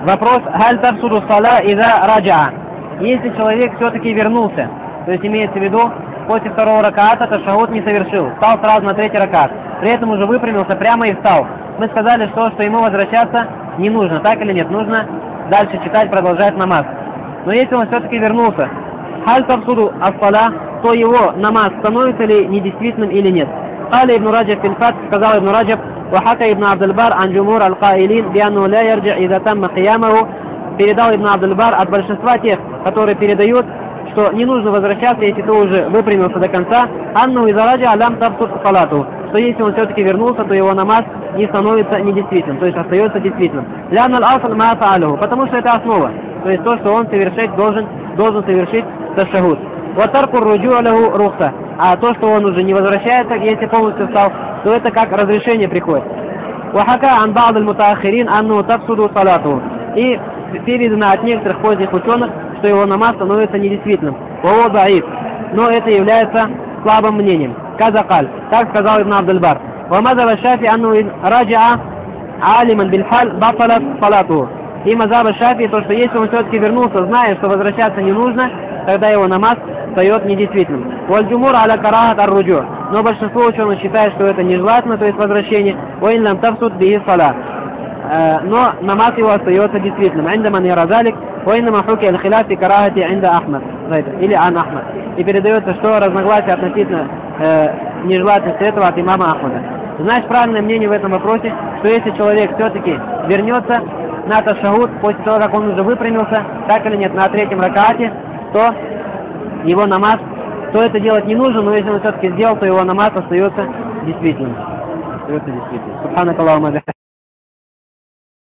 Вопрос «Галь тарсуду сала иза раджа?» Если человек все-таки вернулся, то есть имеется в виду, после второго раката ташахуд не совершил, встал сразу на третий ракат, при этом уже выпрямился прямо и встал. Мы сказали, что, что ему возвращаться не нужно, так или нет, нужно дальше читать, продолжать намаз. Но если он все-таки вернулся, «Халь тарсуду асфала», то его намаз становится ли недействительным или нет. Али Ибн Раджаб Фильфат сказал Ибн Раджаб, وحكى ابن عبد البر عن جمهور القائلين بأنه لا يرجع إذا تم قيامه передал Ибн Абдульбар от большинства тех, которые передают, что не нужно возвращаться, если ты уже выпрямился до конца, анну из раджа алям табсут салату, что если он все-таки вернулся, то его намаз не становится недействительным, то есть остается действительным. Лян аль асл ма потому что это основа, то есть то, что он совершить должен, должен совершить ташахуд. Ватарку руджу аляху рухса, а то, что он уже не возвращается, если полностью встал, то это как разрешение приходит. Вахака ан ба'д аль-мутаахирин анну тафсуду салату. И передано от некоторых поздних ученых, что его намаз становится недействительным. Вао даиф. Но это является слабым мнением. Казакаль. Так сказал Ибн Абдульбар. Вамазава шафи анну раджа алиман бильхаль бафалат салату. И мазаба шафи, то, что если он все-таки вернулся, зная, что возвращаться не нужно, тогда его намаз встает недействительным. Вальджумур аля карахат ар но большинство ученых считает, что это нежелательно, то есть возвращение, «Уэн лам тавсуд бихи сала». Э, но намаз его остается действительно. действительным. «Индаман яразалик, уэн махуки аль-хиляфи карахати инда Ахмад». Или «Ан Ахмад». И передается, что разногласие относительно э, нежелательности этого от имама Ахмада. Значит, правильное мнение в этом вопросе, что если человек все-таки вернется на ташахуд после того, как он уже выпрямился, так или нет, на третьем ракате, то его намаз то это делать не нужно, но если он все-таки сделал, то его намаз остается действительным. Остается действительным.